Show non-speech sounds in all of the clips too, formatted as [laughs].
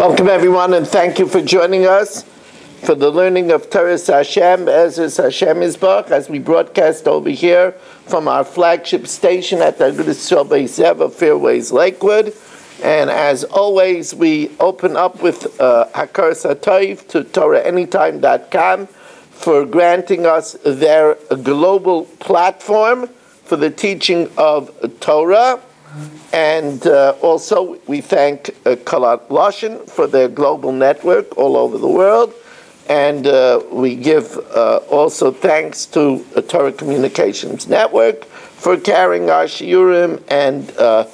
Welcome, everyone, and thank you for joining us for the learning of Torah Hashem, Ezra's Hashem Isbach, as we broadcast over here from our flagship station at the Agudas Beis Fairways Lakewood. And as always, we open up with uh, Hakar to TorahAnytime.com for granting us their global platform for the teaching of Torah. And uh, also, we thank uh, Kol Halashon for their global network all over the world. And uh, we give uh, also thanks to the Torah Communications Network for carrying our shiurim and uh,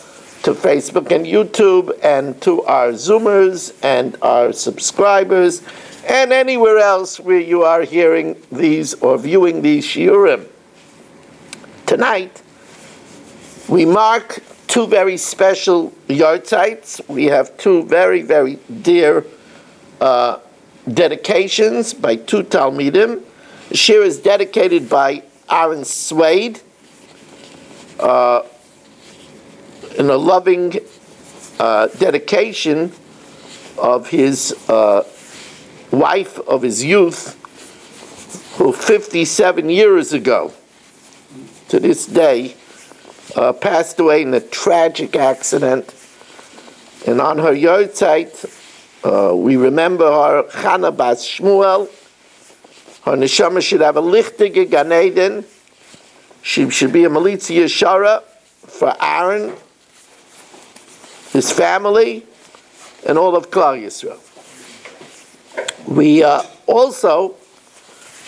to Facebook and YouTube and to our Zoomers and our subscribers and anywhere else where you are hearing these or viewing these shiurim. Tonight, we mark two very special yahrzeits. We have two very, very dear uh, dedications by two Talmidim. The shir is dedicated by Aaron Swade uh, in a loving uh, dedication of his uh, wife of his youth, who 57 years ago, to this day, uh, passed away in a tragic accident. And on her yahrzeit, uh, we remember her Chana Bas Shmuel. Her neshama should have a lichtige Gan Eden. She should be a Malitzi Yeshara for Aaron, his family, and all of Klal Yisrael. We uh, also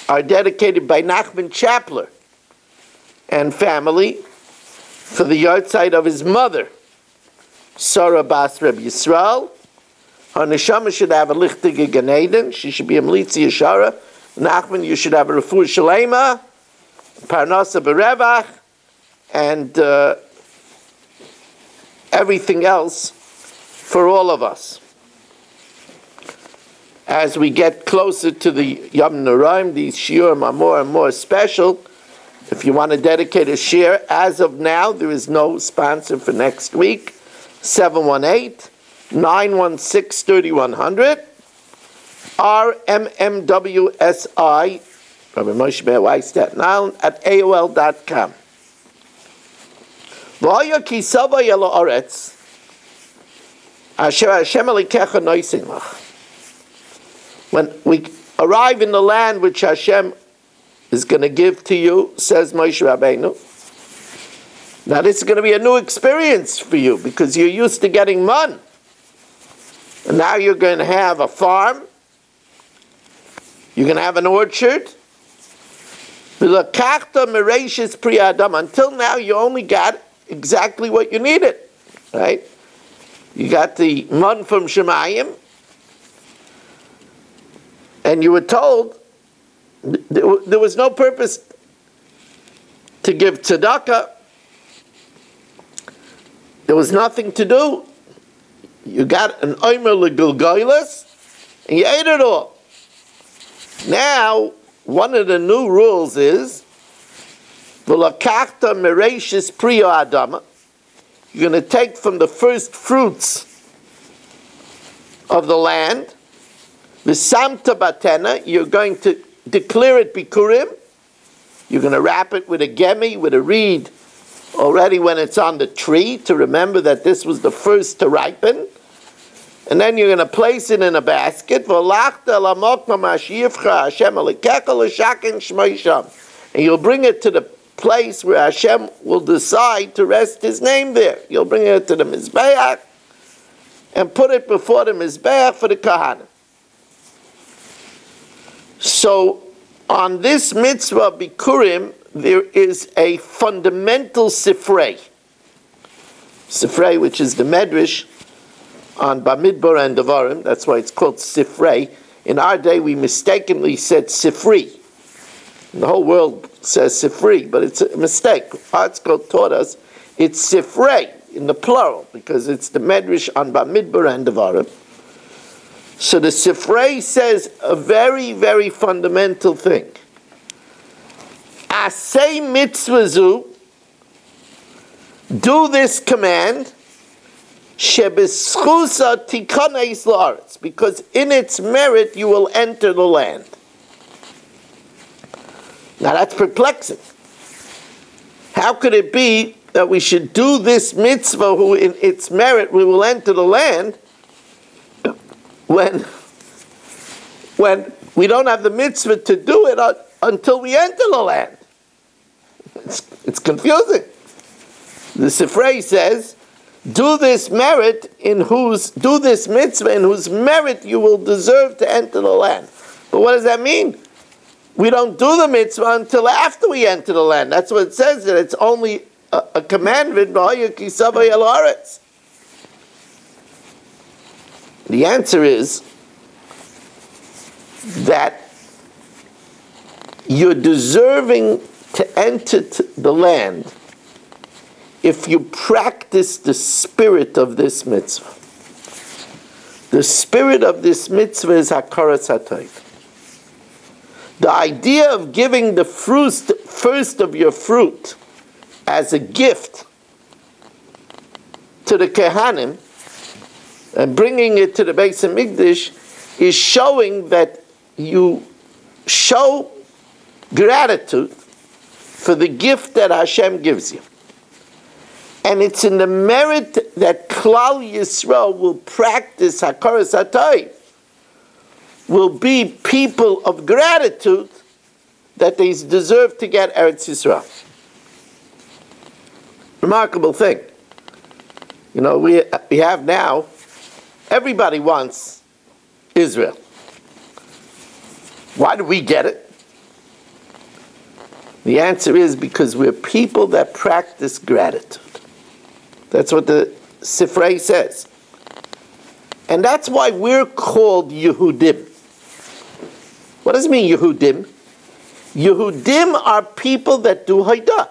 are dedicated by Nachman Chapler and family for the yahrzeit of his mother, Sarah Bas Reb Yisrael. Her neshama should have a lichtige Gan Eden. She should be a Melitzi Yeshara. Nachman, you should have a Refu Shalema, Parnasa Berevach, and uh, everything else for all of us. As we get closer to the Yom Naraim, these shiurim are more and more special. If you want to dedicate a share, as of now, there is no sponsor for next week. 718 916 3100. RMMWSI, Rabbi Moshe Meir Weiss, Island, at AOL.com. When we arrive in the land which Hashem is going to give to you, says Moshe Rabbeinu. Now this is going to be a new experience for you because you're used to getting mun. And now you're going to have a farm. You're going to have an orchard. Until now, you only got exactly what you needed, right? You got the mun from Shemayim, and you were told there was no purpose to give tzedakah. There was nothing to do. You got an omer legilgoilis, and you ate it all. Now, one of the new rules is v'lakachta mereshis priyo adama. You're going to take from the first fruits of the land. The samta batena. You're going to declare it bikurim. You're going to wrap it with a gemi, with a reed, already when it's on the tree to remember that this was the first to ripen. And then you're going to place it in a basket. And you'll bring it to the place where Hashem will decide to rest His name there. You'll bring it to the Mizbeach and put it before the Mizbeach for the Kahana. So on this mitzvah Bikurim, there is a fundamental sifrei. Sifrei, which is the Medrash on Bamidbar and Devarim, that's why it's called Sifrei. In our day, we mistakenly said Sifri. The whole world says Sifri, but it's a mistake. ArtScroll taught us it's Sifrei in the plural because it's the Medrash on Bamidbar and Devarim. So the Sifrei says a very, very fundamental thing. Asay mitzvazu, do this command, Shebeschusa tikanes laaretz, because in its merit you will enter the land. Now that's perplexing. How could it be that we should do this mitzvah who in its merit we will enter the land when, when we don't have the mitzvah to do it uh, until we enter the land? It's, it's confusing. The Sifrei says, do this merit in whose, do this mitzvah in whose merit you will deserve to enter the land. But what does that mean? We don't do the mitzvah until after we enter the land. That's what it says, that it's only a, a commandment, the answer is that you're deserving to enter the land if you practice the spirit of this mitzvah. The spirit of this mitzvah is hakaras hatayv. The idea of giving the fruit, first of your fruit as a gift to the Kehanim and bringing it to the base of Hamikdash is showing that you show gratitude for the gift that Hashem gives you. And it's in the merit that Klal Yisrael will practice Hakaras Hatayv, will be people of gratitude that they deserve to get Eretz Yisrael. Remarkable thing. You know, we, we have now, everybody wants Israel. Why do we get it? The answer is because we're people that practice gratitude. That's what the Sifrei says. And that's why we're called Yehudim. What does it mean, Yehudim? Yehudim are people that do Haidah.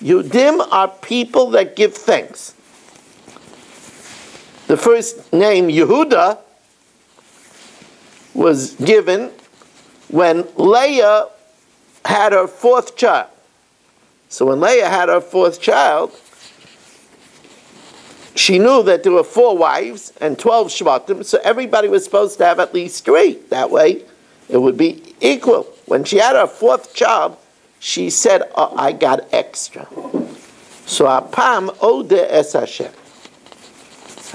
Yehudim are people that give thanks. The first name, Yehuda, was given when Leah had her fourth child. So when Leah had her fourth child, she knew that there were four wives and 12 Shvatim, so everybody was supposed to have at least three. That way, it would be equal. When she had her fourth child, she said, oh, I got extra. So apam ode es Hashem.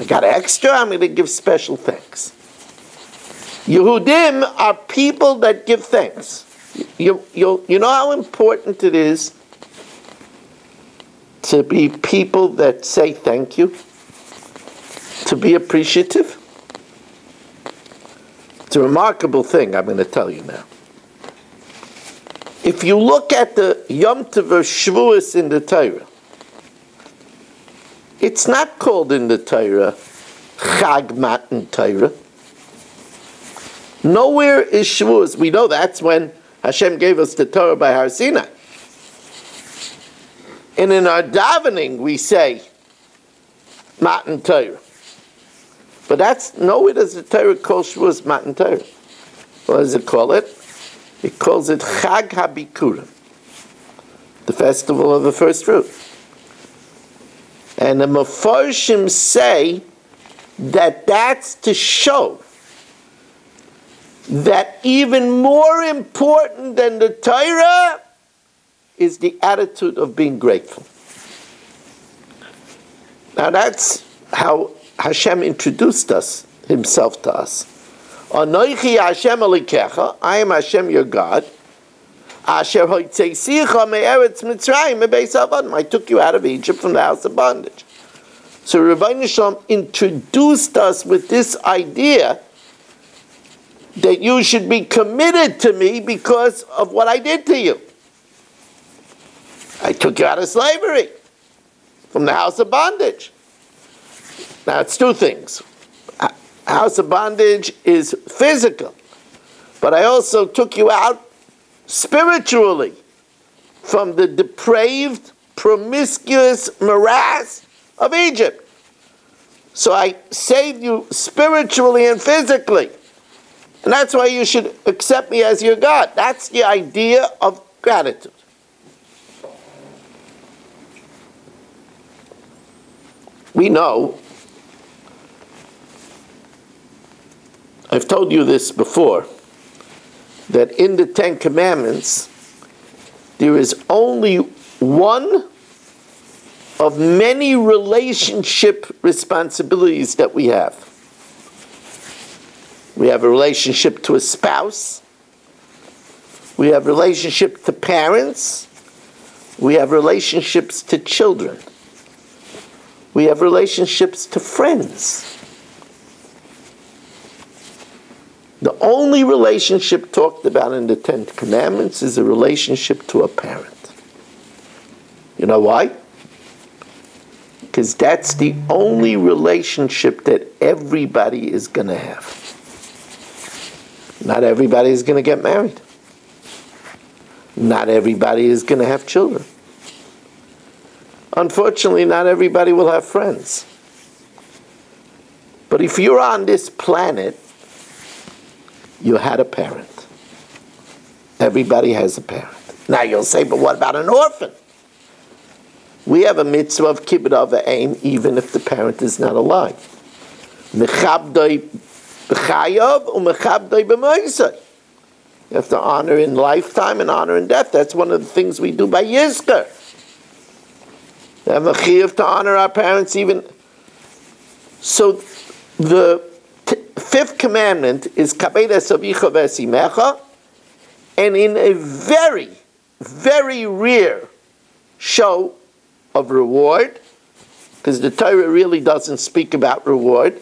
I got extra, I'm going to give special thanks. Yehudim are people that give thanks. You, you, you know how important it is to be people that say thank you? to be appreciative? It's a remarkable thing, I'm going to tell you now. If you look at the Yom Tov Shavuos in the Torah, it's not called in the Torah Chag Matan Torah. Nowhere is Shavuos. We know that's when Hashem gave us the Torah by Har Sinai. And in our davening, we say Matan Torah. But that's nowhere does the Torah call Shavuos Matan Torah. What does it call it? It calls it Chag HaBikurim, the festival of the first fruit. And the Mefarshim say that that's to show that even more important than the Torah is the attitude of being grateful. Now that's how Hashem introduced us, Himself to us. Anoichi Hashem I am Hashem your God. I took you out of Egypt from the house of bondage. So Rabbi Shalom introduced us with this idea that you should be committed to me because of what I did to you. I took you out of slavery from the house of bondage. Now, it's two things. House of bondage is physical, but I also took you out spiritually from the depraved, promiscuous morass of Egypt. So I saved you spiritually and physically. And that's why you should accept me as your God. That's the idea of gratitude. We know, I've told you this before that in the Ten Commandments, there is only one of many relationship responsibilities that we have. We have a relationship to a spouse, we have relationship to parents, we have relationships to children, we have relationships to friends. The only relationship talked about in the Ten Commandments is a relationship to a parent. You know why? Because that's the only relationship that everybody is going to have. Not everybody is going to get married. Not everybody is going to have children. Unfortunately, not everybody will have friends. But if you're on this planet, you had a parent. Everybody has a parent. Now you'll say, but what about an orphan? We have a mitzvah of kibbut of aim, even if the parent is not alive. You have to honor in lifetime and honor in death. That's one of the things we do by Yizkor. We have a to honor our parents even. So the fifth commandment is kabeda savicha vesimecha, and in a very, very rare show of reward, because the Torah really doesn't speak about reward.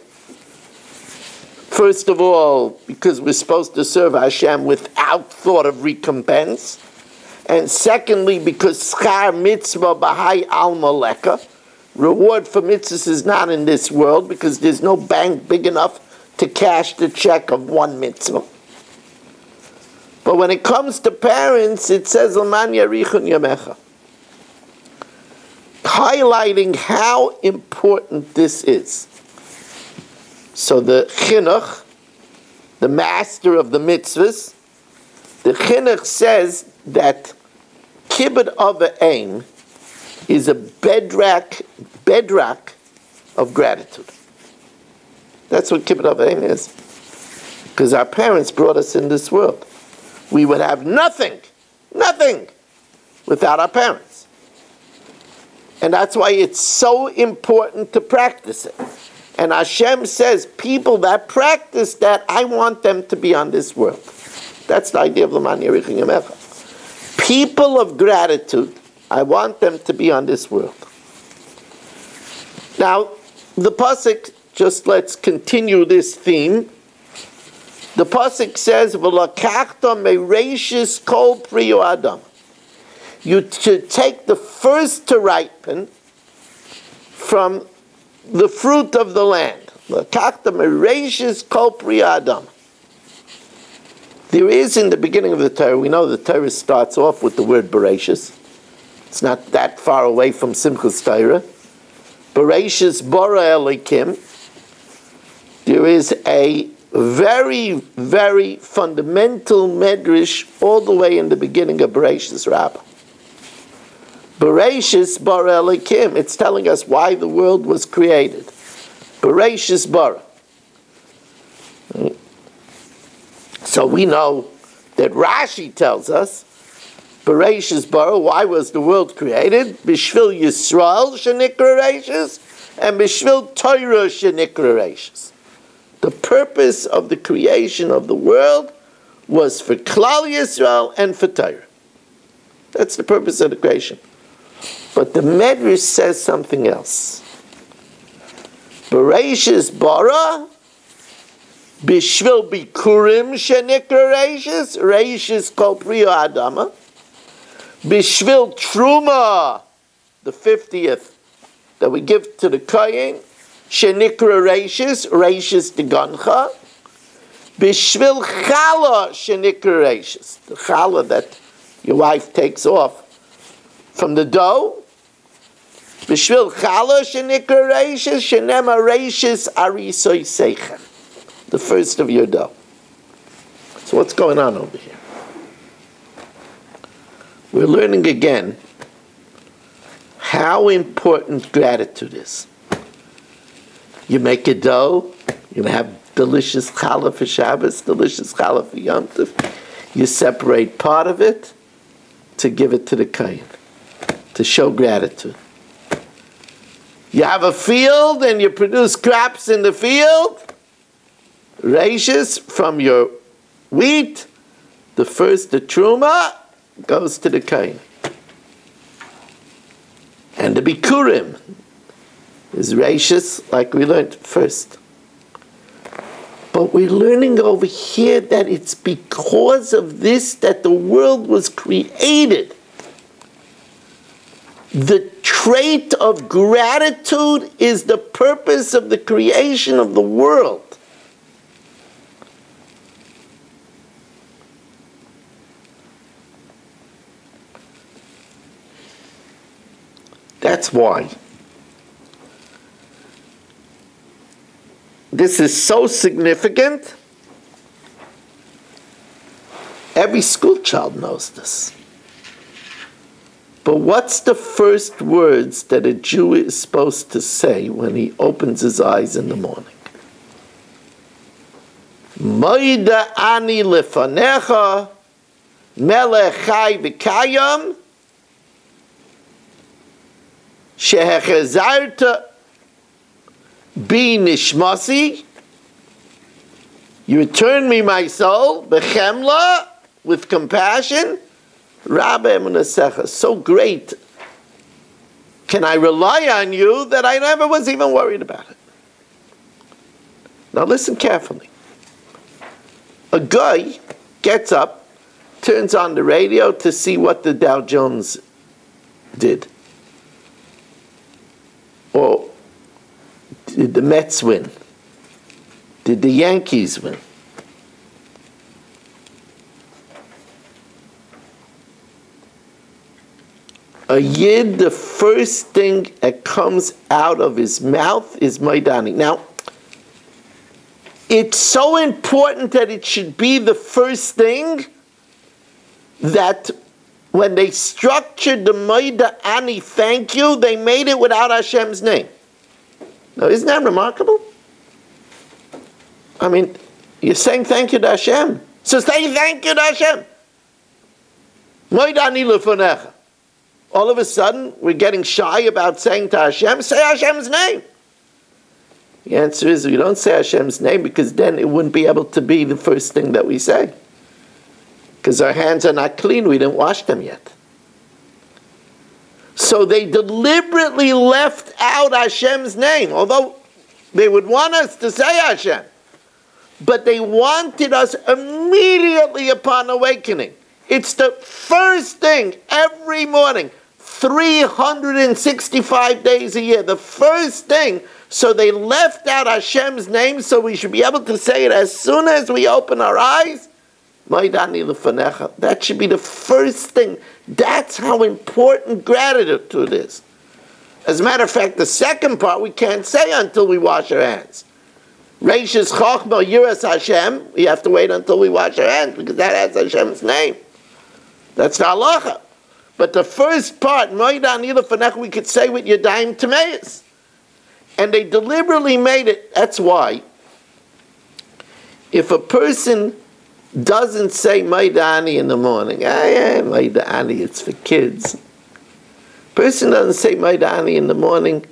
First of all, because we're supposed to serve Hashem without thought of recompense. And secondly, because schar mitzvah bahai al maleka, reward for mitzvahs is not in this world because there's no bank big enough to cash the check of one mitzvah. But when it comes to parents, it says Yamecha. Highlighting how important this is. So the chinuch, the master of the mitzvahs, the chinuch says that kibbut of aim is a bedrock, bedrock of gratitude. That's what Kibbut Avim is. Because our parents brought us in this world. We would have nothing, nothing, without our parents. And that's why it's so important to practice it. And Hashem says, people that practice that, I want them to be on this world. That's the idea of Laman Yerichin Yamecha. People of gratitude, I want them to be on this world. Now, the Pasuk just let's continue this theme. The pasuk says, "V'lakachta kol adam." You should take the first to ripen from the fruit of the land. L'kachta mereishis kol priyu adam. There is in the beginning of the Torah, we know the Torah starts off with the word Bereshis. It's not that far away from Simchas Torah. Bereshis bara Elokim there is a very, very fundamental medrash all the way in the beginning of Bereshis Rabbah. Bereshis bara Elokim. It's telling us why the world was created. Bereshis bara. So we know that Rashi tells us Bereshis bara. Why was the world created? Bishvil Yisrael shenikra and Bishvil Torah shenikra the purpose of the creation of the world was for Klal Yisrael and for Torah. That's the purpose of the creation. But the Medrash says something else. Bereshis bara bishvil bikurim shenikra reishis reishis kol priyo adama bishvil truma the fiftieth that we give to the kohen shenikra reishis, reishis degancha, bishvil chala shenikra reishis, the chala that your wife takes off from the dough, bishvil chala shenikra reishis, shenema reishis arisoy seichem, the first of your dough. So what's going on over here? We're learning again how important gratitude is. You make a dough, you have delicious challah for Shabbos, delicious challah for Yom Tov. You separate part of it to give it to the kain, to show gratitude. You have a field and you produce crops in the field, raishes from your wheat, the first, the truma, goes to the kain. And the bikurim is reishis, like we learned first. But we're learning over here that it's because of this that the world was created. The trait of gratitude is the purpose of the creation of the world. That's why. This is so significant. Every school child knows this. But what's the first words that a Jew is supposed to say when he opens his eyes in the morning? Moida ani lefanecha melech chai v'kayam bi nishmasi you return me my soul bechemla with compassion Rabbah Emunasecha, so great can I rely on you that I never was even worried about it. Now listen carefully. A guy gets up, turns on the radio to see what the Dow Jones did. Or did the Mets win? Did the Yankees win? a yid, the first thing that comes out of his mouth is Maidani. Now, it's so important that it should be the first thing that when they structured the Maida Ani thank you, they made it without Hashem's name. Now, isn't that remarkable? I mean, you're saying thank you to Hashem. So say thank you to Hashem. All of a sudden we're getting shy about saying to Hashem, say Hashem's name. The answer is we don't say Hashem's name because then it wouldn't be able to be the first thing that we say. Because our hands are not clean, we didn't wash them yet. So they deliberately left out Hashem's name, although they would want us to say Hashem. But they wanted us immediately upon awakening. It's the first thing every morning. 365 days a year. The first thing, so they left out Hashem's name, so we should be able to say it as soon as we open our eyes. That should be the first thing. That's how important gratitude to is. As a matter of fact, the second part we can't say until we wash our hands. Reishis Chochma Yiras Hashem, we have to wait until we wash our hands because that has Hashem's name. That's the halacha. But the first part, we could say with Yadayim Tameis. And they deliberately made it. That's why, if a person doesn't say Maidani in the morning, ah, yeah, Maidani, it's for kids. Person doesn't say Maidani in the morning,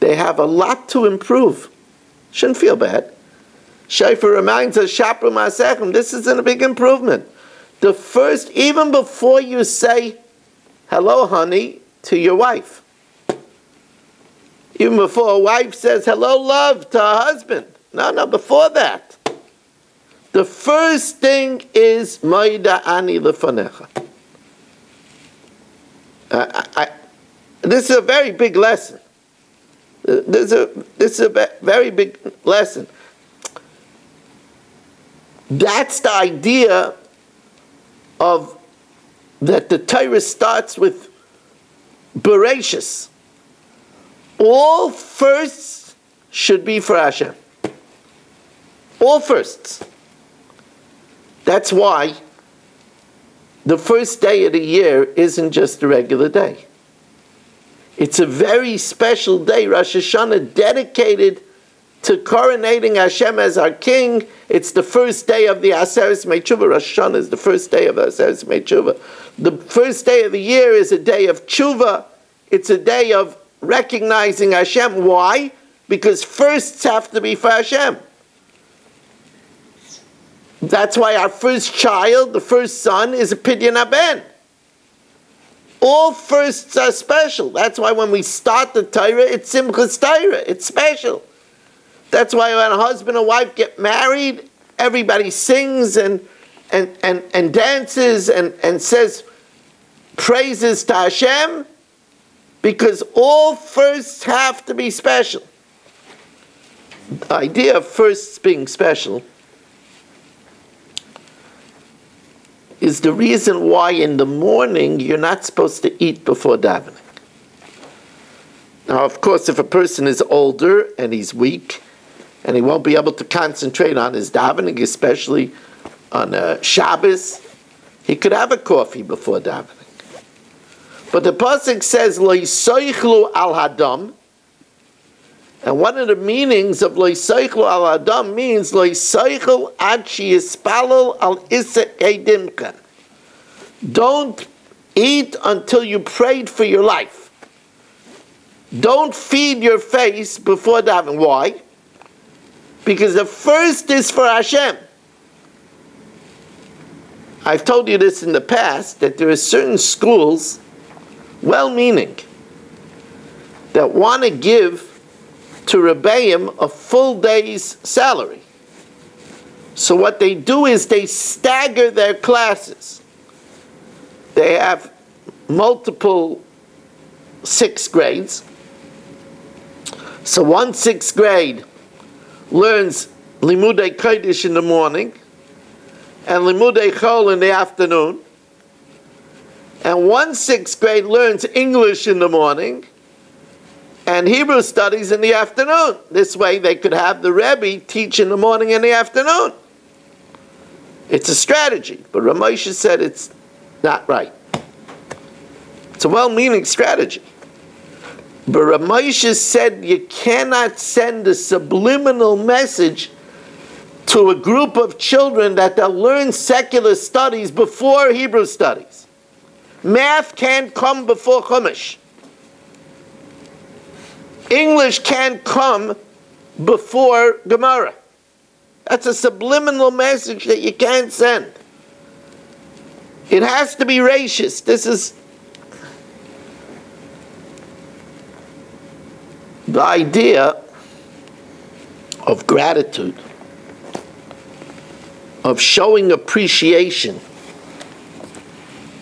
they have a lot to improve. Shouldn't feel bad. Shaifa reminds us, Shapra Masechem, this isn't a big improvement the first, even before you say, hello, honey, to your wife. Even before a wife says, hello, love, to her husband. No, no, before that. The first thing is, Maida ani lefanecha. This is a very big lesson. This is a, this is a very big lesson. That's the idea of that the Torah starts with Bereshis. All firsts should be for Hashem. All firsts. That's why the first day of the year isn't just a regular day. It's a very special day, Rosh Hashanah, dedicated to coronating Hashem as our king. It's the first day of the Aseres Mechuva. Rosh Hashanah is the first day of Aseres Mechuva. The first day of the year is a day of Tshuva. It's a day of recognizing Hashem. Why? Because firsts have to be for Hashem. That's why our first child, the first son, is a Pidyon Haben. All firsts are special. That's why when we start the Torah, it's Simchas Torah. It's special. That's why when a husband and wife get married, everybody sings and, and, and, and dances and, and says praises to Hashem because all firsts have to be special. The idea of firsts being special is the reason why in the morning you're not supposed to eat before davening. Now, of course, if a person is older and he's weak, and he won't be able to concentrate on his davening, especially on uh, Shabbos. He could have a coffee before davening. But the pasuk says al hadam, and one of the meanings of loisoichlu al adam means loisoichlu ad shiyispalel al isa edimka. Don't eat until you prayed for your life. Don't feed your face before davening. Why? Because the first is for Hashem. I've told you this in the past that there are certain schools, well meaning, that want to give to Rebbeim a full day's salary. So what they do is they stagger their classes. They have multiple sixth grades. So one sixth grade learns Limudei Kodesh in the morning and Limudei Chol in the afternoon. And one sixth grade learns English in the morning and Hebrew studies in the afternoon. This way they could have the Rebbe teach in the morning and the afternoon. It's a strategy, but Ramosha said it's not right. It's a well-meaning strategy. But Ramosha said you cannot send a subliminal message to a group of children that they'll learn secular studies before Hebrew studies. Math can't come before Chumash. English can't come before Gemara. That's a subliminal message that you can't send. It has to be reishis. This is the idea of gratitude, of showing appreciation,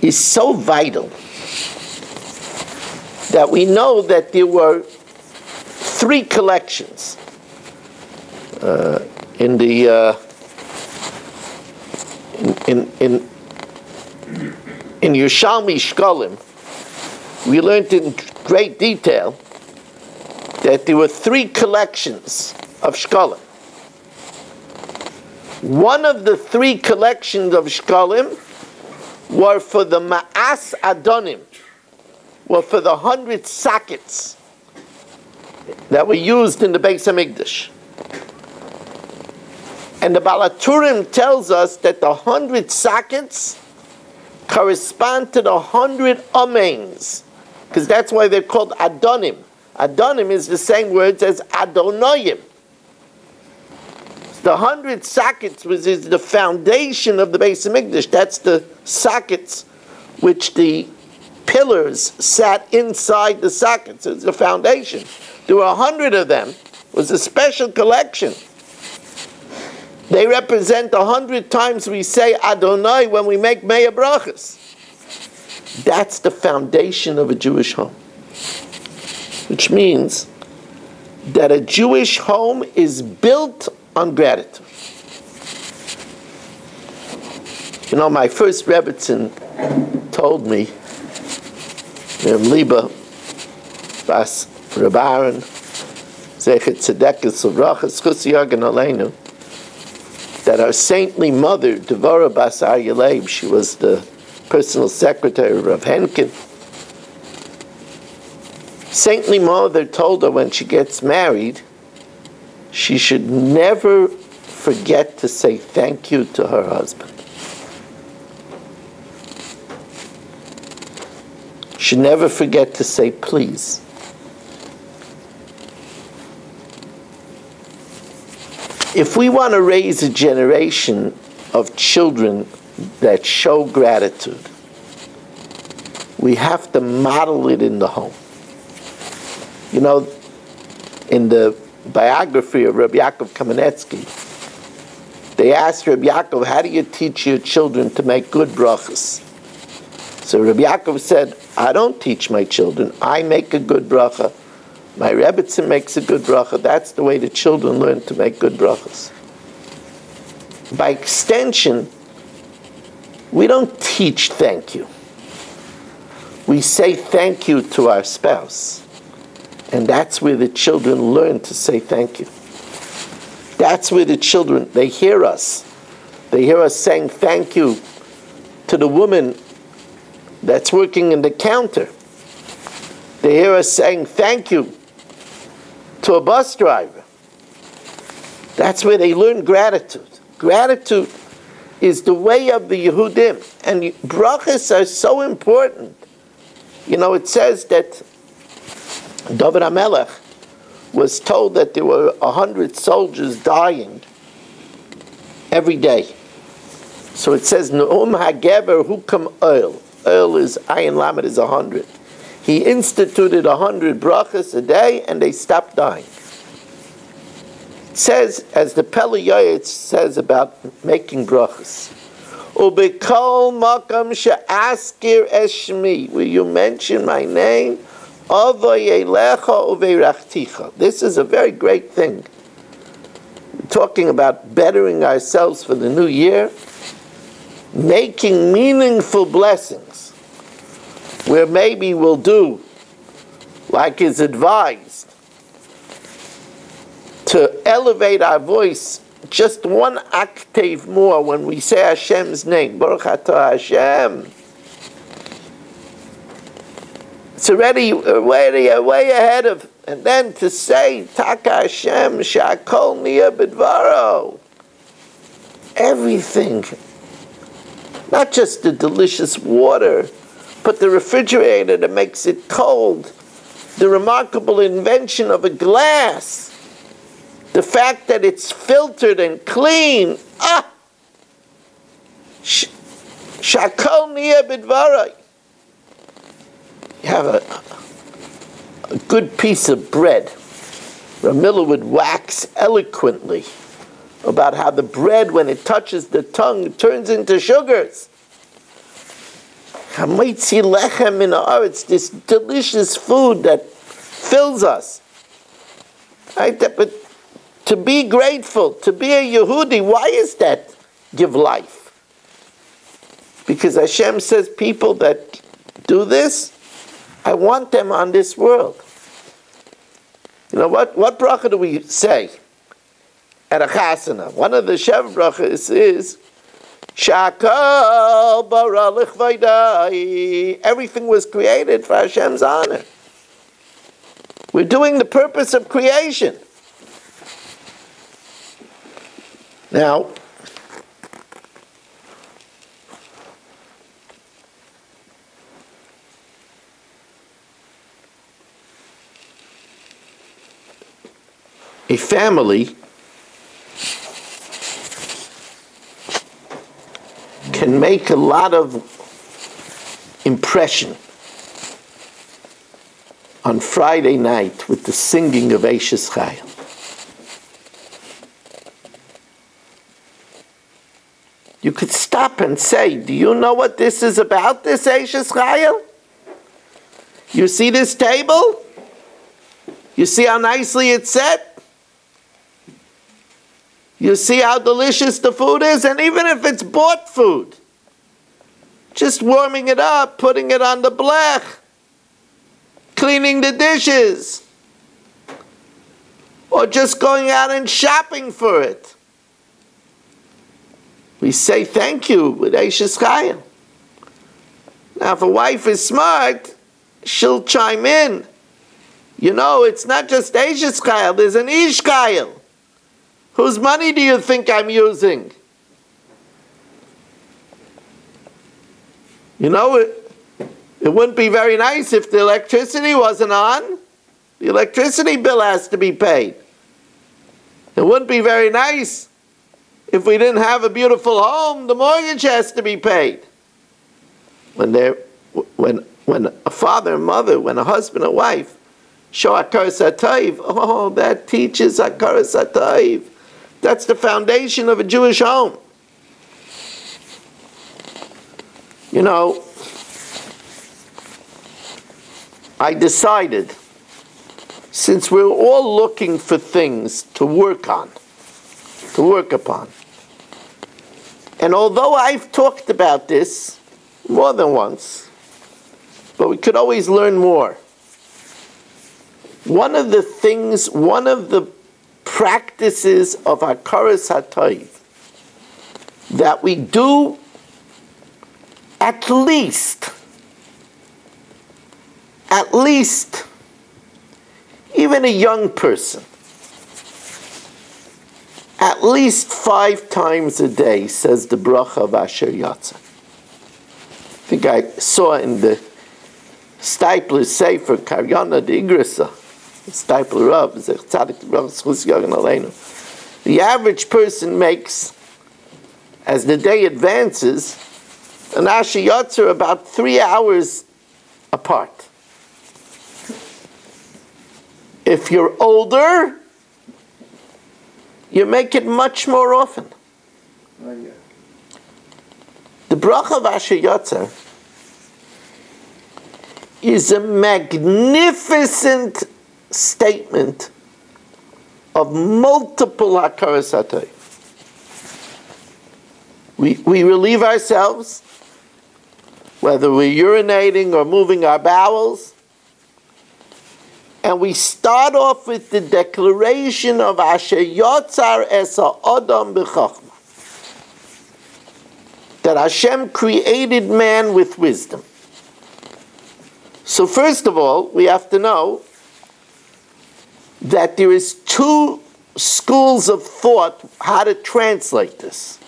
is so vital that we know that there were three collections uh, in the uh, in, in, in Yerushalmi Shkolim, we learned in great detail that there were three collections of shkalim. One of the three collections of shkalim were for the ma'as adonim, were for the hundred sockets that were used in the Beis Hamikdash. And the Baal HaTurim tells us that the hundred sockets correspond to the hundred amens, because that's why they're called adonim. Adonim is the same words as Adonoyim. The hundred sockets was is the foundation of the Beis Hamikdash. That's the sockets which the pillars sat inside the sockets. It's the foundation. There were a hundred of them. It was a special collection. They represent a hundred times we say Adonai when we make Meya Brachas. That's the foundation of a Jewish home which means that a Jewish home is built on gratitude. You know, my first Rebbitzin told me, Liba Bas Rabaran, Zechet Tzedekes Uvrachas Chusyagan Aleinu, that our saintly mother, Devora Bas Aryeh Leib, she was the personal secretary of Henkin, saintly mother told her when she gets married, she should never forget to say thank you to her husband. Should never forget to say please. If we want to raise a generation of children that show gratitude, we have to model it in the home. You know, in the biography of Rabbi Yaakov Kamenetsky, they asked Rabbi Yaakov, how do you teach your children to make good brachas? So Rabbi Yaakov said, I don't teach my children. I make a good bracha. My Rebbitzin makes a good bracha. That's the way the children learn to make good brachas. By extension, we don't teach thank you. We say thank you to our spouse. And that's where the children learn to say thank you. That's where the children, they hear us. They hear us saying thank you to the woman that's working in the counter. They hear us saying thank you to a bus driver. That's where they learn gratitude. Gratitude is the way of the Yehudim. And brachas are so important. You know, it says that David HaMelech was told that there were a hundred soldiers dying every day. So it says, Nu'um HaGeber Hukam Oil. Oil is, Ayin Lamed is a hundred. He instituted a hundred brachas a day and they stopped dying. It says, as the Yoetz says about making brachas, Ubikol makam she'askir eshmi, will you mention my name? This is a very great thing. talking about bettering ourselves for the new year, making meaningful blessings, where maybe we'll do like is advised to elevate our voice just one octave more when we say Hashem's name. Baruch Atah Hashem. It's already uh, way, uh, way ahead of, and then to say Taka Hashem Shakol Bidvaro. Everything. Not just the delicious water, but the refrigerator that makes it cold. The remarkable invention of a glass. The fact that it's filtered and clean. Ah! Shakol Bidvaro you have a, a good piece of bread. Ramilla would wax eloquently about how the bread, when it touches the tongue, turns into sugars. Hamaitzi lechem in It's this delicious food that fills us. Right? But to be grateful, to be a Yehudi, why is that give life? Because Hashem says people that do this, I want them on this world. You know, what, what bracha do we say at a chasana? One of the Shev brachas is. Everything was created for Hashem's honor. We're doing the purpose of creation. Now, a family can make a lot of impression on Friday night with the singing of Eishes Chayil. You could stop and say, Do you know what this is about, this Eishes Chayil? You see this table? You see how nicely it's set? You see how delicious the food is? And even if it's bought food, just warming it up, putting it on the blech, cleaning the dishes, or just going out and shopping for it. We say thank you with Eishes Chayil. Now, if a wife is smart, she'll chime in. You know, it's not just Eishes Chayil, there's an Ish Chayil. Whose money do you think I'm using? You know, it, it wouldn't be very nice if the electricity wasn't on. The electricity bill has to be paid. It wouldn't be very nice if we didn't have a beautiful home. The mortgage has to be paid. When, when, when a father and mother, when a husband and wife show Akaras oh, that teaches Akaras That's the foundation of a Jewish home. You know, I decided, since we're all looking for things to work on, to work upon, and although I've talked about this more than once, but we could always learn more. One of the things, one of the practices of Hakaras HaTayv that we do at least, at least, even a young person, at least five times a day, says the bracha of Asher Yatza. I think I saw in the Steipler Sefer Karyana de Steipler Rav, the average person makes, as the day advances, and Ashiyotz are about three hours apart. If you're older, you make it much more often. The bracha of Ashiyotzer is a magnificent statement of multiple hakaras We, we relieve ourselves whether we're urinating or moving our bowels. And we start off with the declaration of Asher Yotzar Esa Adam B'Chachma. That Hashem created man with wisdom. So first of all, we have to know that there is two schools of thought how to translate this.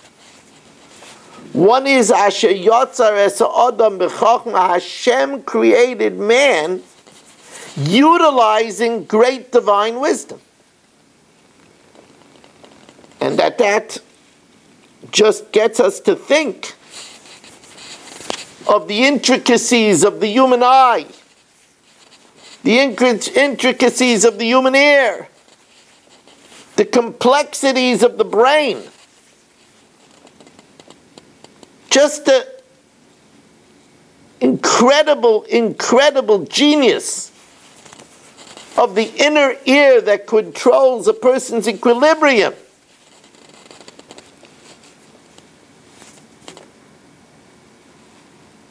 One is Asher Yotzar Es Adam. Hashem created man utilizing great divine wisdom. And that that just gets us to think of the intricacies of the human eye, the intricacies of the human ear, the complexities of the brain just the incredible, incredible genius of the inner ear that controls a person's equilibrium.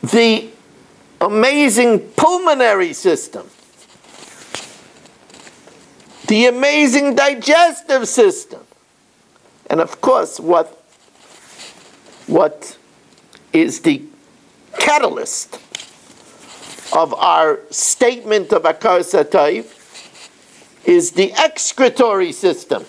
The amazing pulmonary system, the amazing digestive system, and of course, what, what is the catalyst of our statement of Akar Satayv is the excretory system.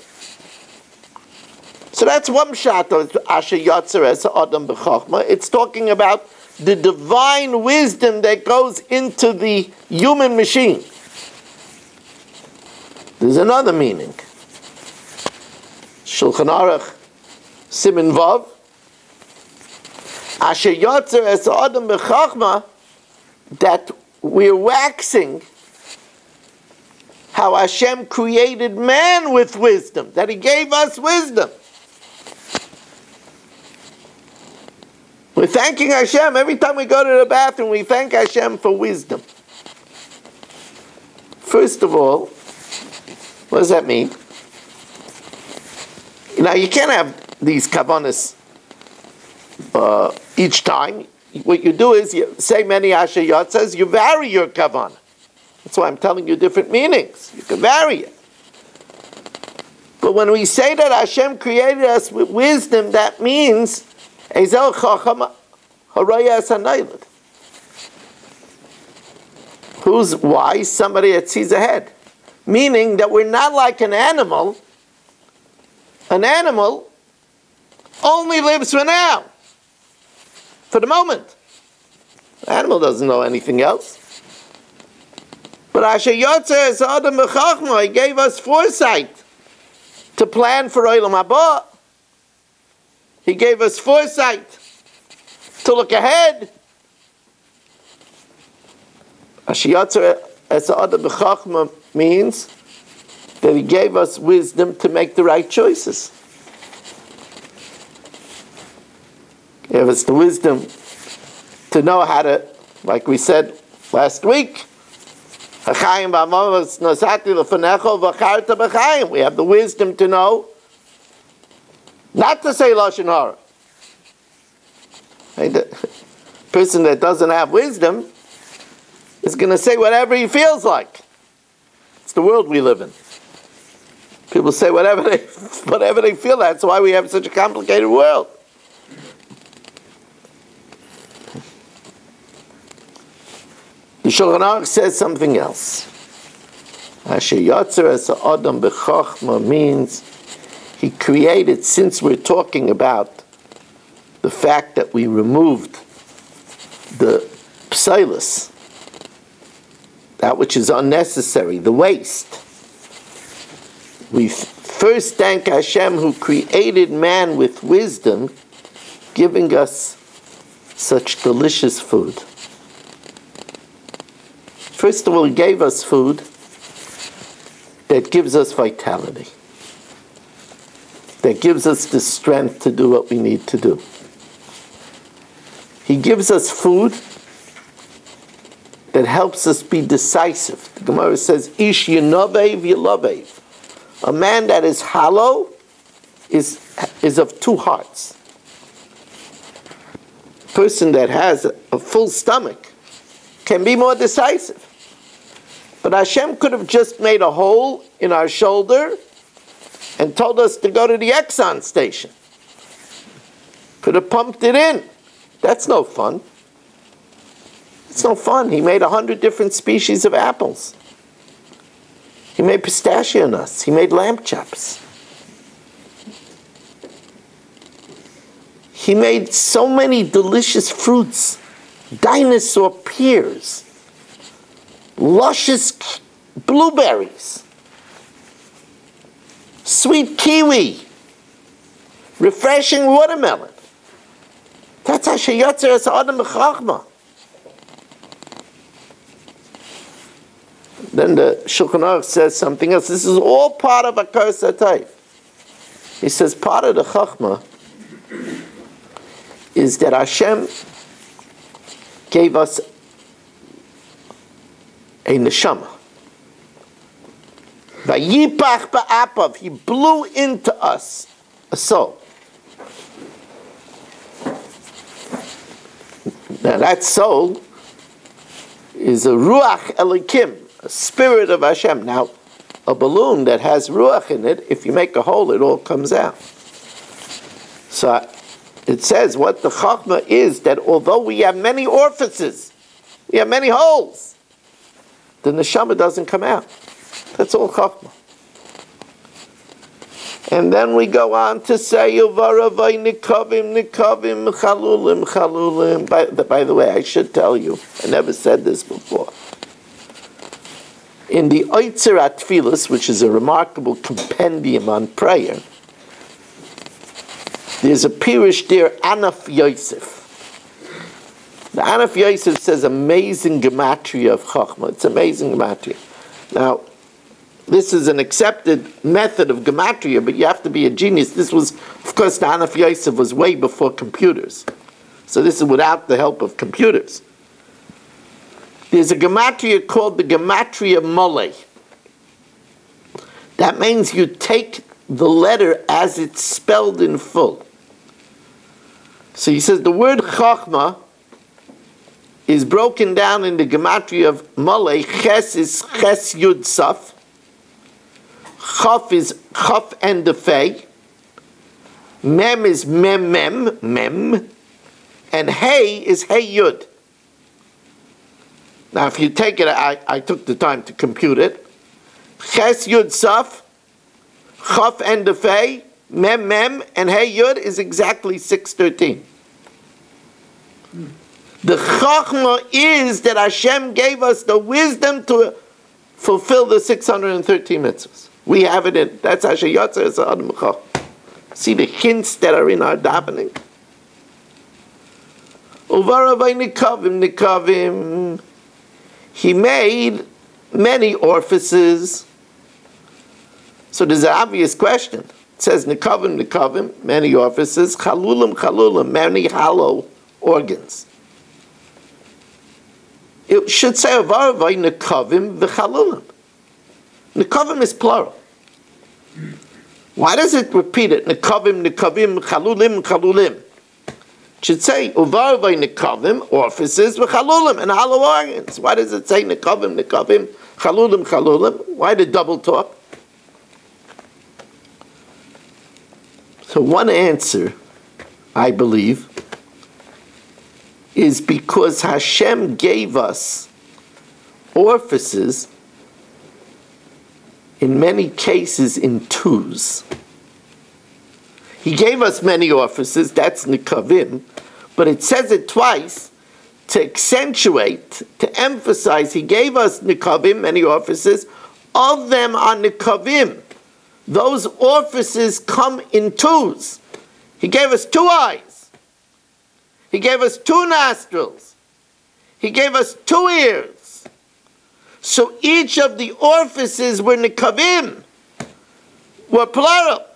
So that's one shot of Asher as Adam. It's talking about the divine wisdom that goes into the human machine. There's another meaning. Shulchan Aruch, Simin Vav, Asher Yotzer as Adam B'Chachma, that we're waxing how Hashem created man with wisdom, that He gave us wisdom. We're thanking Hashem. Every time we go to the bathroom, we thank Hashem for wisdom. First of all, what does that mean? Now, you can't have these kavanas uh, each time. What you do is you say many Ashayot says you vary your kavan. That's why I'm telling you different meanings. You can vary it. But when we say that Hashem created us with wisdom, that means Ezel Chacham Harayas Who's wise? Somebody that sees ahead. Meaning that we're not like an animal An animal only lives for now, for the moment. The animal doesn't know anything else. But Asher Yotzer is Adam B'chachma, he gave us foresight to plan for Olam Haba. He gave us foresight to look ahead. Asher Yotzer as Adam B'chachma means that he gave us wisdom to make the right choices. He gave us the wisdom to know how to, like we said last week, we have the wisdom to know not to say Lashon Hara. The person that doesn't have wisdom is going to say whatever he feels like. It's the world we live in. People say whatever they, [laughs] whatever they feel. That's why we have such a complicated world. The Shulchan Aruch says something else. Asher Yotzer as Adam b'chochma means he created, since we're talking about the fact that we removed the psilus, that which is unnecessary, the waste. We first thank Hashem who created man with wisdom, giving us such delicious food. First of all, He gave us food that gives us vitality, that gives us the strength to do what we need to do. He gives us food that helps us be decisive. The Gemara says, Ish yinovev yilovev. A man that is hollow is, is of two hearts. A Person that has a full stomach can be more decisive. But Hashem could have just made a hole in our shoulder and told us to go to the Exxon station. Could have pumped it in. That's no fun. It's no fun. He made a hundred different species of apples. He made pistachio nuts. He made lamb chops. He made so many delicious fruits, dinosaur pears luscious blueberries, sweet kiwi, refreshing watermelon. That's Asher Yotzer as Adam B'chachma. Then the Shulchan Aruch says something else. This is all part of a curse He says part of the Chachma is that Hashem gave us a neshama. Vayipach ba'apav, he blew into us a soul. Now that soul is a ruach Elokim, spirit of Hashem. Now, a balloon that has ruach in it, if you make a hole, it all comes out. So it says what the chachma is that although we have many orifices, we have many holes then the neshama doesn't come out. That's all chachma. And then we go on to say, Yuvaravai nikavim, nikavim, chalulim, chalulim. By, by the way, I should tell you, I never said this before. In the Oitzer Atfilis, which is a remarkable compendium on prayer, there's a Pirish there, Anaf Yosef. The Anaf Yosef says amazing gematria of Chachma. It's amazing gematria. Now, this is an accepted method of gematria, but you have to be a genius. This was, of course, the Anaf Yosef was way before computers. So this is without the help of computers. There's a gematria called the gematria mole. That means you take the letter as it's spelled in full. So he says the word chachma is broken down in the gematria of Malay. Ches is Ches Yud Saf. Chaf is Chaf and the Fei. Mem is Mem Mem, Mem. And Hey is Hey Yud. Now, if you take it, I, I took the time to compute it. Ches Yud Saf, Chaf and the Fei, Mem Mem and Hey Yud is exactly 613. The Chachma is that Hashem gave us the wisdom to fulfill the 613 mitzvahs. We have it in, that's Asher Yotzer Adam See the hints that are in our davening. Uvaravai Nikavim Nikavim. He made many orifices. So there's an obvious question. It says Nikavim Nikavim, many orifices. Chalulim Chalulim, many hollow organs. It should say Uvaravai Nikavim V'chalulim. Nikavim is plural. Why does it repeat it? Nikavim, Nikavim, Chalulim, Chalulim. Should say Uvarvay Nikavim, orifices, Chalulim, and hollow organs. Why does it say Nikavim, Nikavim, Chalulim, Chalulim? Why the double talk? So one answer, I believe, is because Hashem gave us orifices in many cases in twos. He gave us many offices, that's Nikavim, but it says it twice to accentuate, to emphasize, he gave us Nikavim, many offices, of them are Nikavim. Those offices come in twos. He gave us two eyes. He gave us two nostrils. He gave us two ears. So each of the orifices were nekavim, were plural.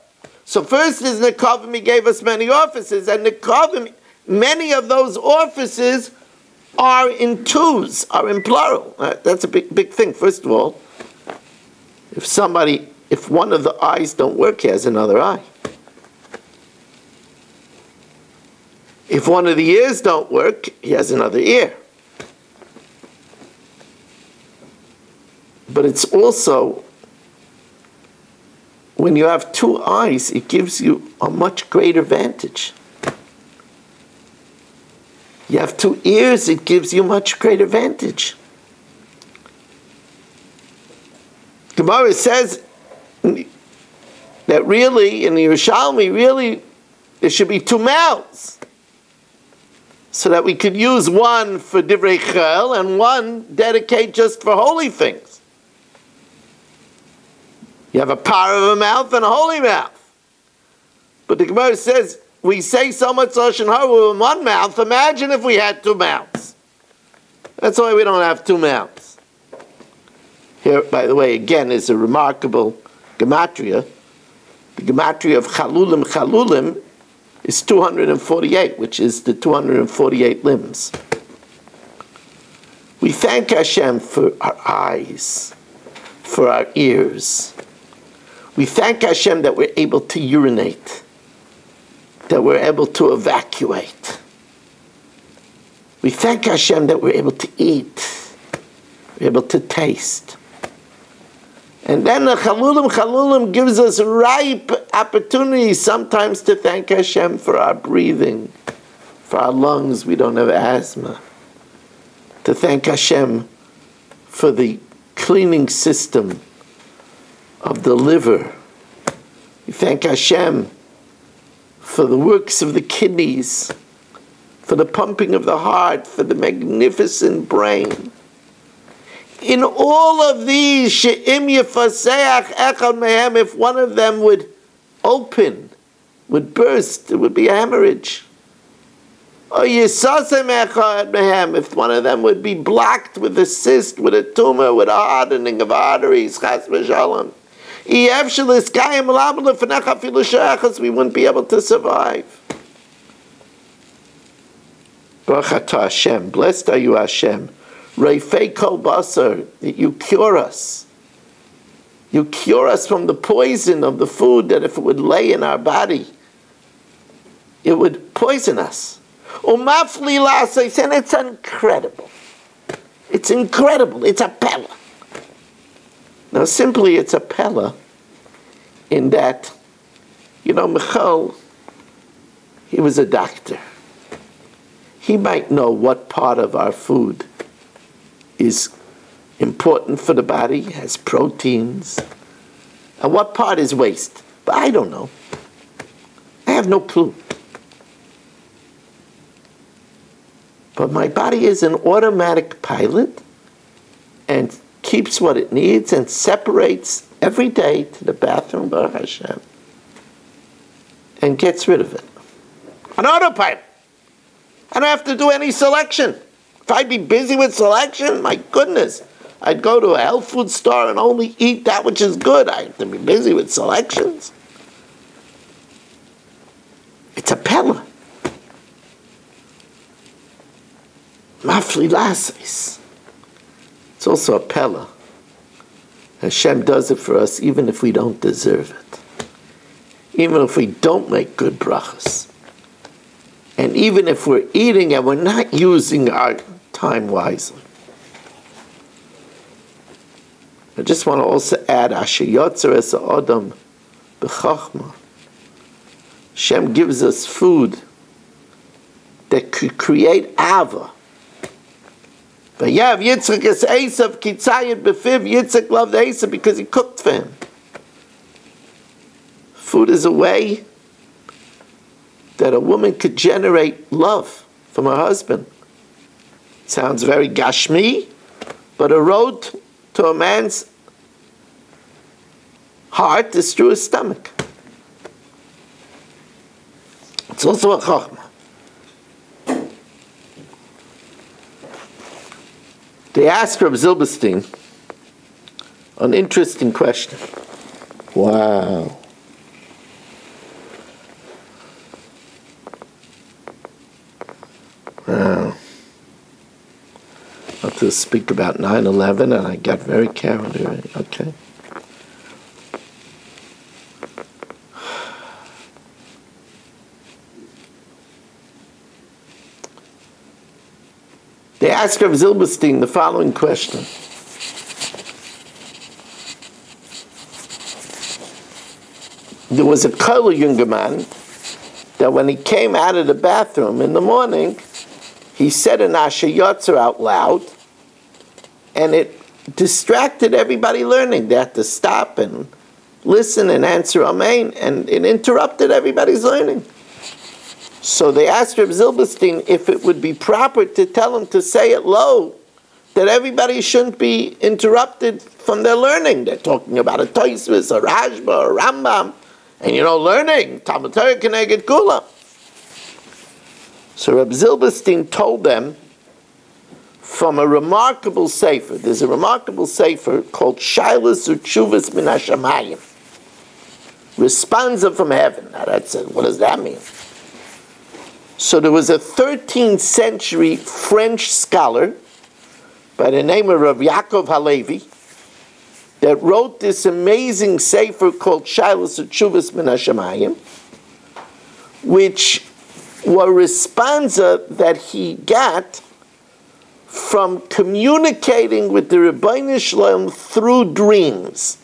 So first is nekavim, he gave us many offices, and nekavim, many of those offices are in twos, are in plural. Uh, that's a big, big thing. First of all, if somebody, if one of the eyes don't work, he has another eye. If one of the ears don't work, he has another ear. But it's also, when you have two eyes, it gives you a much greater vantage. You have two ears, it gives you much greater vantage. Gemara says that really, in the Yerushalmi, really, there should be two mouths. So that we could use one for Divrei Chel and one dedicate just for holy things. You have a power of a mouth and a holy mouth. But the Gemara says, we say so much Lashon Hara with one mouth. Imagine if we had two mouths. That's why we don't have two mouths. Here, by the way, again, is a remarkable gematria. The gematria of chalulim chalulim is 248, which is the 248 limbs. We thank Hashem for our eyes, for our ears, we thank Hashem that we're able to urinate, that we're able to evacuate. We thank Hashem that we're able to eat, we're able to taste. And then the Chalulim Chalulim gives us ripe opportunities sometimes to thank Hashem for our breathing, for our lungs, we don't have asthma. To thank Hashem for the cleaning system of the liver. We thank Hashem for the works of the kidneys, for the pumping of the heart, for the magnificent brain. In all of these, she'im yefaseach echad mehem, if one of them would open, would burst, it would be a hemorrhage. Or yisasem echad mehem, if one of them would be blocked with a cyst, with a tumor, with a hardening of arteries, chas v'shalom we wouldn't be able to survive. Hashem, blessed are you Hashem. Kol basar, you cure us. You cure us from the poison of the food that if it would lay in our body, it would poison us. Umafli and it's incredible. It's incredible. It's a pella. Now, simply, it's a pella in that, you know, Michal, he was a doctor. He might know what part of our food is important for the body, has proteins, and what part is waste. But I don't know. I have no clue. But my body is an automatic pilot and keeps what it needs and separates every day to the bathroom, Baruch Hashem, and gets rid of it. An autopilot. I don't have to do any selection. If I'd be busy with selection, my goodness, I'd go to a health food store and only eat that which is good. I have to be busy with selections. It's a pella. Mafli lasis. It's also a pella. Hashem does it for us even if we don't deserve it. Even if we don't make good brachas. And even if we're eating and we're not using our time wisely. I just want to also add Asher Yotzer es Adam b'chachma. Hashem gives us food that could create ava Vayav Yitzchak is Esav Kitzayit Befiv. Yitzchak loved Esav because he cooked for him. Food is a way that a woman could generate love from her husband. Sounds very gashmi, but a road to a man's heart is through his stomach. It's also a chachma. They asked Reb Zilberstein an interesting question. Wow. Wow. I have to speak about 9 11 and I got very carried away. Okay. They asked Rav Zilberstein the following question. There was a Kol younger man that when he came out of the bathroom in the morning, he said an Asher Yotzer out loud, and it distracted everybody learning. They had to stop and listen and answer Amen, and it interrupted everybody's learning. So they asked Reb Zilberstein if it would be proper to tell him to say it low, that everybody shouldn't be interrupted from their learning. They're talking about a Toisvis, a Rashba, a Rambam, and you know, learning, Talmud Torah Keneged Kula. So Reb Zilberstein told them from a remarkable sefer. There's a remarkable sefer called Shilas Uchuvas Min Hashamayim. Responsa from heaven. Now that's it. What does that mean? So there was a 13th century French scholar by the name of Rav Yaakov Halevi that wrote this amazing sefer called Shilas Chuvas Min Hashemayim, which were responsa that he got from communicating with the Ribbono Shel Olam through dreams.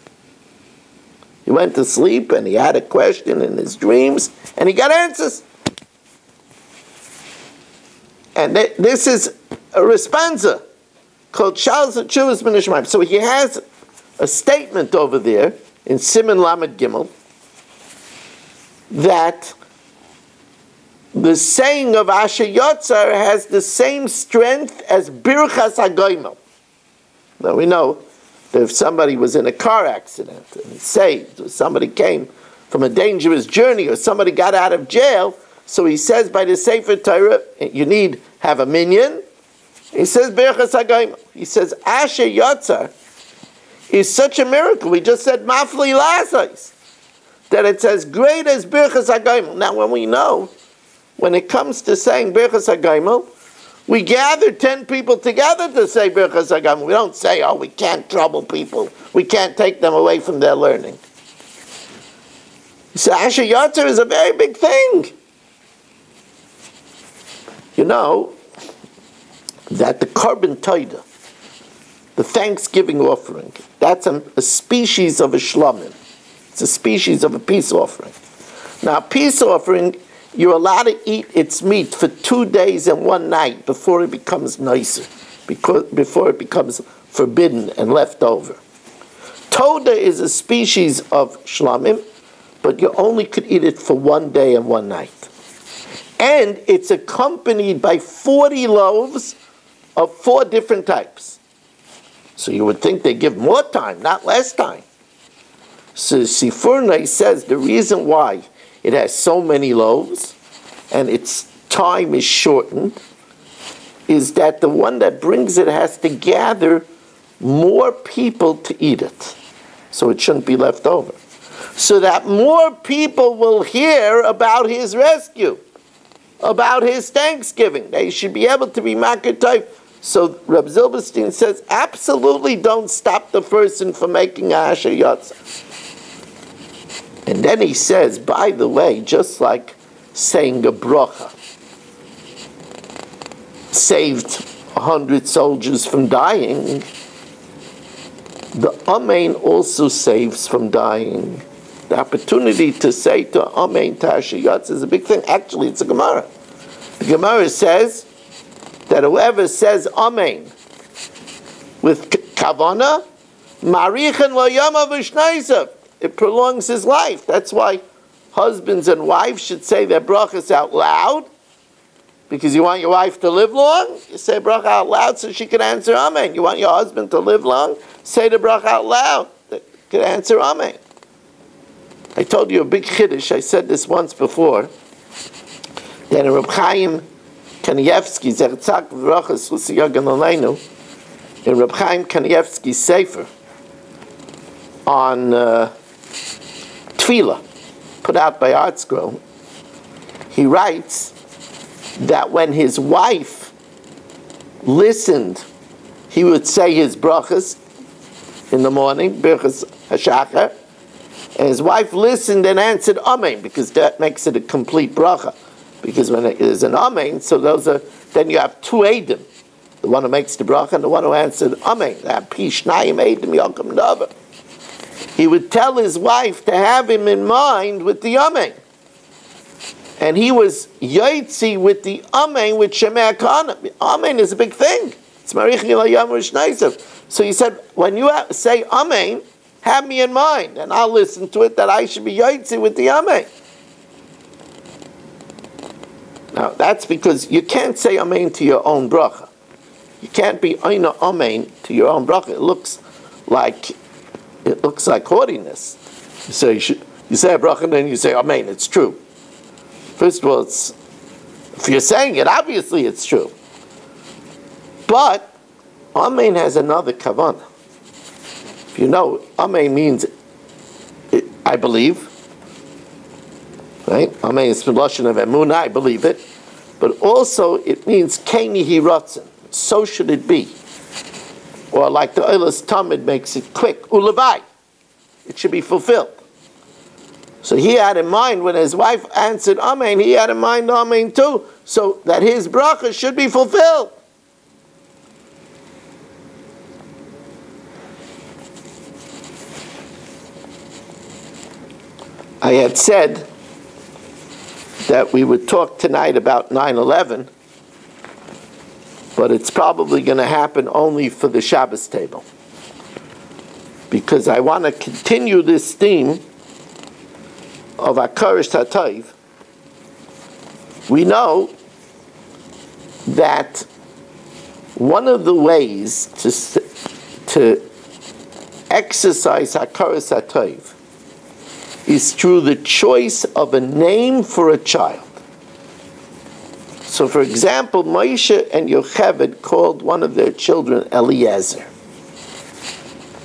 He went to sleep and he had a question in his dreams and he got answers. And th- this is a responsa called Charles Chuvas Minishmaim. So he has a statement over there in Simon Lamed Gimel that the saying of Asher Yotzar has the same strength as Birchas HaGoimel. Now we know that if somebody was in a car accident and saved, or somebody came from a dangerous journey, or somebody got out of jail, so he says by the Sefer Torah, you need have a minyan. He says Berachas Hagayim. He says Asher Yotzar is such a miracle. We just said Mafli Lazais that it's as great as Berachas Hagayim. Now, when we know, when it comes to saying Berachas Hagayim, we gather ten people together to say Berachas Hagayim. We don't say, oh, we can't trouble people. We can't take them away from their learning. So Asher Yotzar is a very big thing. You know that the korban toida, the Thanksgiving offering, that's a, a species of a shlamim. It's a species of a peace offering. Now, peace offering, you're allowed to eat its meat for two days and one night before it becomes nosar, because, before it becomes forbidden and left over. Toda is a species of shlamim, but you only could eat it for one day and one night. And it's accompanied by 40 loaves of four different types. So you would think they give more time, not less time. So Sforno says the reason why it has so many loaves and its time is shortened is that the one that brings it has to gather more people to eat it. So it shouldn't be left over. So that more people will hear about his rescue, about his thanksgiving. They should be able to be makatayv. So Reb Zilberstein says, absolutely don't stop the person from making a Asher Yotza. And then he says, by the way, just like saying a bracha saved a hundred soldiers from dying, the Amen also saves from dying. The opportunity to say to Amen Tashiyatz is a big thing. Actually, it's a Gemara. The Gemara says that whoever says Amen with kavana, marichan lo yama it prolongs his life. That's why husbands and wives should say their brachas out loud. Because you want your wife to live long, you say bracha out loud so she can answer Amen. You want your husband to live long, say the bracha out loud that can answer Amen. I told you a big chiddush. I said this once before. That Reb Chaim Kanievsky, Zertzak V'rachas Chusiyagan Aleinu, in Reb Chaim Kanievsky's Sefer on uh, Tefillah, put out by ArtScroll, he writes that when his wife listened, he would say his brachas in the morning, brachas hashachar, and his wife listened and answered amen because that makes it a complete bracha. Because when it is an amen, so those are then you have two edim, the one who makes the bracha and the one who answered amen. He would tell his wife to have him in mind with the Amen. And he was yaitzi with the Amen with Shemei Kana. Amen is a big thing. It's So he said, when you say Amen, have me in mind, and I'll listen to it that I should be yaitzi with the Amen. Now that's because you can't say Amen to your own bracha. You can't be Aina Amen to your own bracha. It looks like it looks like haughtiness. You say, you say a bracha and then you say, Amen, it's true. First of all, if you're saying it, obviously it's true. But Amen has another kavanah. If you know, Ame means, I believe. Right? Ame is the Lashon of Emunah, I believe it. But also, it means Keni Hiratzen. So should it be. Or like the Oilas Talmud makes it quick, ulavai. It should be fulfilled. So he had in mind when his wife answered Amen, he had in mind Amen too, so that his bracha should be fulfilled. I had said that we would talk tonight about 9 11 but it's probably going to happen only for the Shabbos table. Because I want to continue this theme of Akarish Tatayv. We know that one of the ways to, to exercise Hakaras Hatayv is through the choice of a name for a child. So, for example, Moshe and Yocheved called one of their children Eliezer.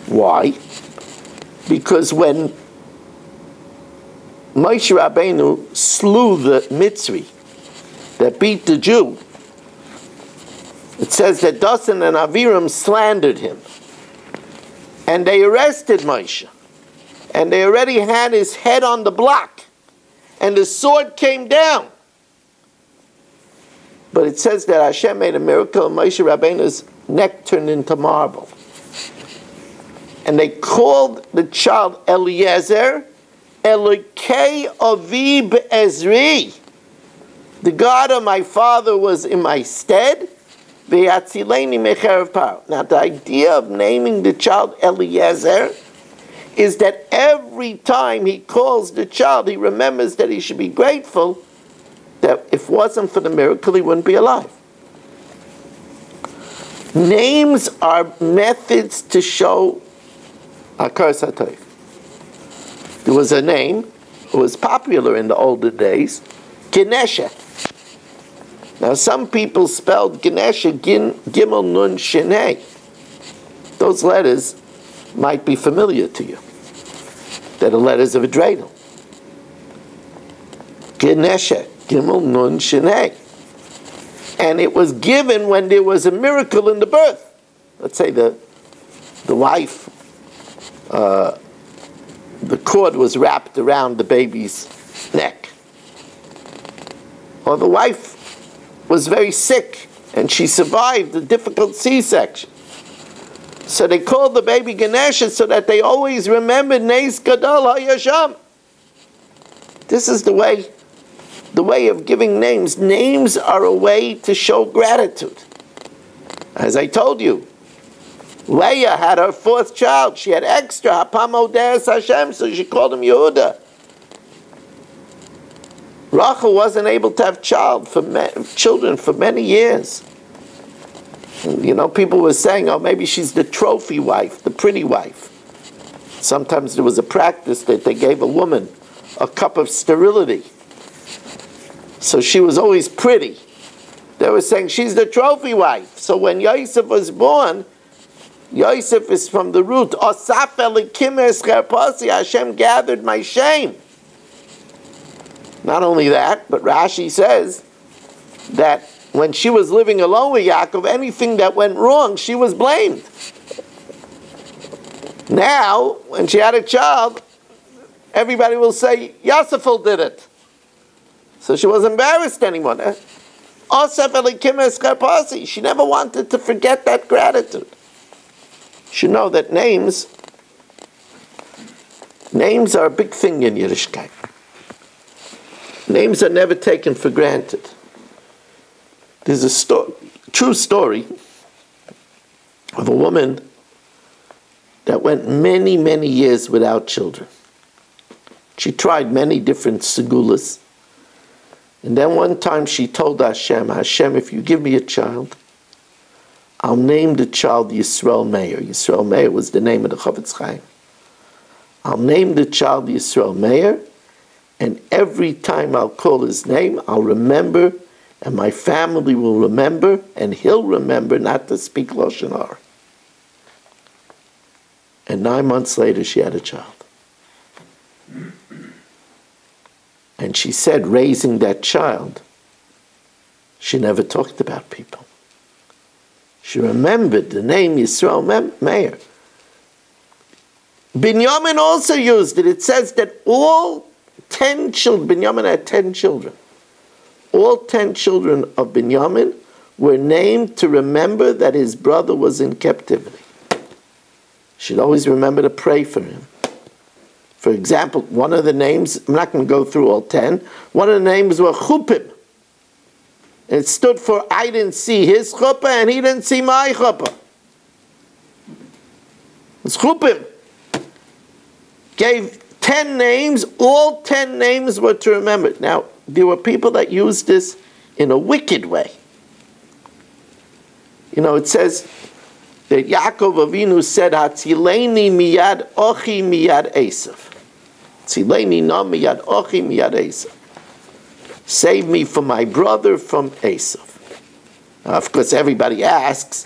Why? Because when Moshe Rabbeinu slew the Mitzri that beat the Jew, it says that Dasan and Aviram slandered him. And they arrested Moshe. And they already had his head on the block. And the sword came down. But it says that Hashem made a miracle and Moshe Rabbeinu's neck turned into marble. And they called the child Eliezer, Elokei Avi Ezri. The God of my father was in my stead. Now, the idea of naming the child Eliezer is that every time he calls the child, he remembers that he should be grateful that if it wasn't for the miracle, he wouldn't be alive. Names are methods to show Akar Satayv. There was a name who was popular in the older days, Ganesha. Now, some people spelled Ganesha Gimel Nun Shinei. Those letters might be familiar to you. They're the letters of a dreidel. Ganesha, Gimel Nun Shinei. And it was given when there was a miracle in the birth. Let's say the, the wife, uh, the cord was wrapped around the baby's neck. Or the wife was very sick and she survived a difficult C section. So they called the baby Ganesha so that they always remembered Neis Gadol HaYasham. This is the way, the way of giving names. Names are a way to show gratitude. As I told you, Leah had her fourth child. She had extra Hapamo Deres Hashem, so she called him Yehuda. Rachel wasn't able to have child for children for many years. You know, people were saying, oh, maybe she's the trophy wife, the pretty wife. Sometimes there was a practice that they gave a woman a cup of sterility. So she was always pretty. They were saying she's the trophy wife. So when Yosef was born, Yosef is from the root, Osaf Hashem gathered my shame. Not only that, but Rashi says that when she was living alone with Yaakov, anything that went wrong, she was blamed. Now, when she had a child, everybody will say, Yosefel did it. So she was embarrassed anymore. She never wanted to forget that gratitude. She know that names, names are a big thing in Yiddishkeit. Names are never taken for granted. There's a sto- true story of a woman that went many, many years without children. She tried many different segulas. And then one time she told Hashem, Hashem, if you give me a child, I'll name the child Yisrael Meir. Yisrael Meir was the name of the Chofetz Chaim. I'll name the child Yisrael Meir, and every time I'll call his name, I'll remember, and my family will remember, and he'll remember not to speak Lashon Hara. And nine months later, she had a child. And she said, raising that child, she never talked about people. She remembered the name Yisrael Meir. Binyamin also used it. It says that all ten children, Binyamin had ten children. All ten children of Binyamin were named to remember that his brother was in captivity. Should always remember to pray for him. For example, one of the names, I'm not going to go through all ten, one of the names were Chupim. It stood for I didn't see his chuppah and he didn't see my chuppah. It's chupim. Gave ten names, all ten names were to remember. Now, there were people that used this in a wicked way. You know, it says that Yaakov Avinu said, Hatzileni miyad ochi miyad Esav. Hatzileni no miyad ochi miyad Esav. Save me from my brother from Esav. Now, of course, everybody asks,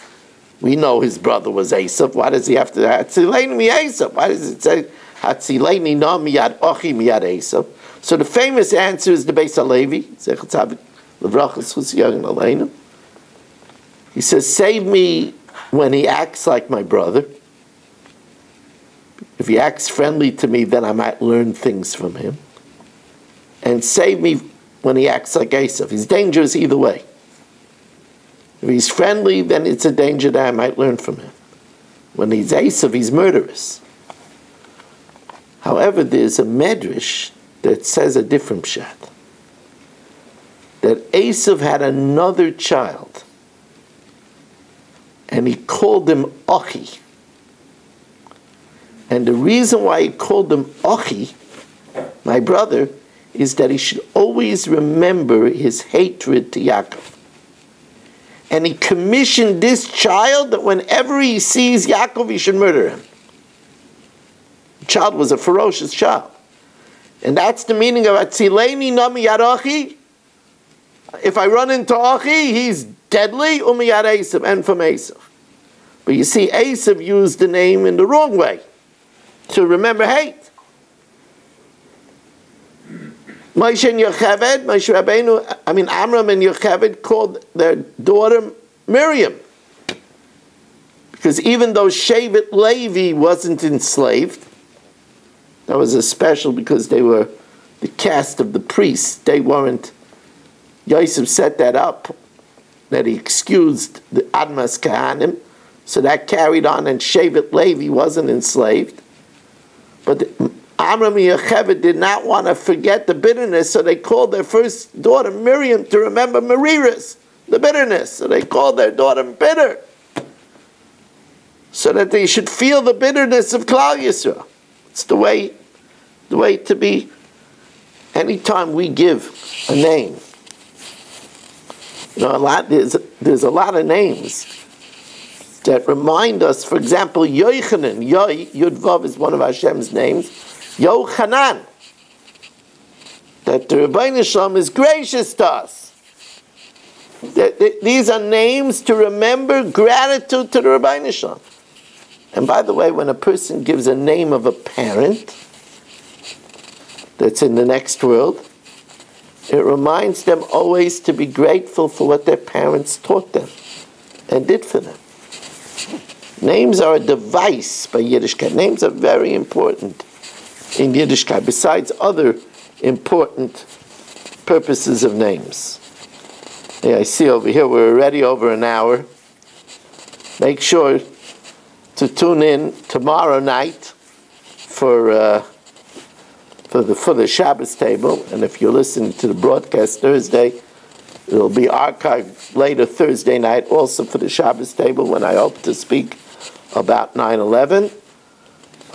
we know his brother was Esav. Why does he have to Hatzileni mi Esav? Why does it say No miyad ochi miyad Esav? So the famous answer is the Beis Halevi, He says, save me when he acts like my brother. If he acts friendly to me, then I might learn things from him. And save me when he acts like Esav. He's dangerous either way. If he's friendly, then it's a danger that I might learn from him. When he's Esav, he's murderous. However, there's a medrash that says a different pshat. That Esav had another child, and he called him Achi. And the reason why he called him Ochi, my brother, is that he should always remember his hatred to Yaakov. And he commissioned this child that whenever he sees Yaakov, he should murder him. Child was a ferocious child. And that's the meaning of Atzileni Nami Yarochi. If I run into Achi, he's deadly, Umiyad Esav, and from Esav. But you see, Esav used the name in the wrong way to remember hate. Moshe and Yocheved, Moshe Rabbeinu, I mean Amram and Yocheved called their daughter Miriam. Because even though Shevet Levi wasn't enslaved, that was a special because they were the caste of the priests. They weren't. Yosef set that up, that he excused the Admas Kahanim, so that carried on, and Shevet Levi wasn't enslaved. But Amram and Yocheved did not want to forget the bitterness, so they called their first daughter Miriam to remember Mariris, the bitterness. So they called their daughter bitter, so that they should feel the bitterness of Klal Yisrael. It's the way, the way to be. Anytime we give a name, you know, a lot there's there's a lot of names that remind us. For example, Yochanan, Yoy Yudvav is one of Hashem's names. Yochanan, that the Ribbono Shel Olam is gracious to us. These are names to remember gratitude to the Ribbono Shel Olam. And by the way, when a person gives a name of a parent that's in the next world, it reminds them always to be grateful for what their parents taught them and did for them. Names are a device by Yiddishkeit. Names are very important in Yiddishkeit, besides other important purposes of names. Yeah, I see over here we're already over an hour. Make sure to tune in tomorrow night for uh, for the for the Shabbos table, and if you're listening to the broadcast Thursday, it'll be archived later Thursday night, also for the Shabbos table when I hope to speak about 9/11.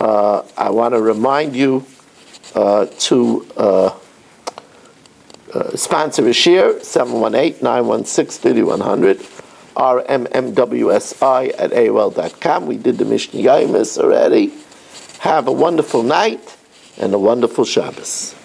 Uh, I want to remind you uh, to uh, uh sponsor a share 718-916-3100 rmmwsi at aol.com. We did the Mishnah Yaimis already. Have a wonderful night and a wonderful Shabbos.